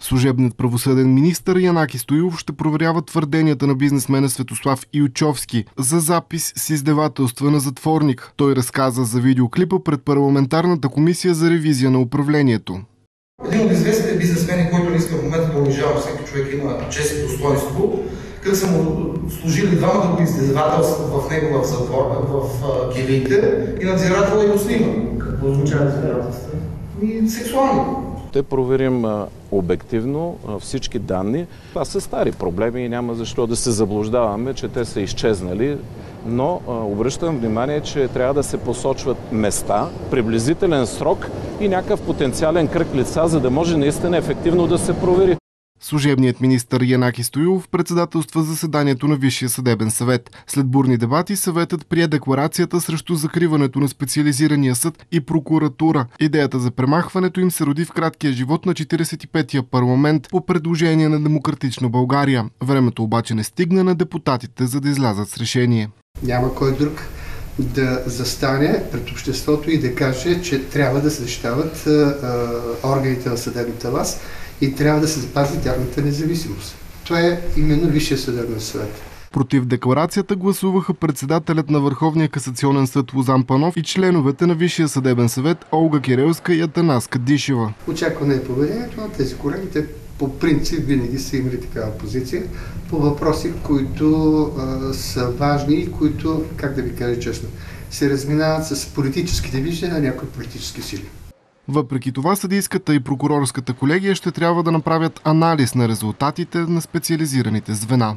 Служебният правосъден министр Янаки Стоилов ще проверява твърденията на бизнесмена Светослав Илчовски за запис с издевателства на затворник. Той разказа за видеоклипа пред парламентарната комисия за ревизия на управлението. Един от известните бизнесмени, който не иска в момента да унижава всеки човек, има чест и достоинство, къде са му служили двама да го издевателстват в него в затвор, в килиите и надзирател и го снима. Какво означава издевателство? И Ще проверим обективно всички данни. Това са стари проблеми и няма защо да се заблуждаваме, че те са изчезнали. Но обръщам внимание, че трябва да се посочват места, приблизителен срок и някакъв потенциален кръг лица, за да може наистина ефективно да се провери. Служебният министр Янаки Стоилов председателства заседанието на Висшия съдебен съвет. След бурни дебати съветът прие декларацията срещу закриването на специализирания съд и прокуратура. Идеята за премахването им се роди в краткия живот на 45-я парламент по предложение на Демократична България. Времето обаче не стигна на депутатите, за да излязат с решение. Няма кой друг да застане пред обществото и да каже, че трябва да защитават органите на съдебната власт и трябва да се запази тяхната независимост. Това е именно Висшия съдебен съвет. Против декларацията гласуваха председателят на Върховния касационен съд Лозан Панов и членовете на Висшия съдебен съвет Олга Кирилска и Атанаска Дишева. Очакване е поведението на тези колеги. Те по принцип винаги са имали такава позиция по въпроси, които а, са важни и които, как да ви кажа честно, се разминават с политическите виждания на някои политически сили. Въпреки това, съдийската и прокурорската колегия ще трябва да направят анализ на резултатите на специализираните звена.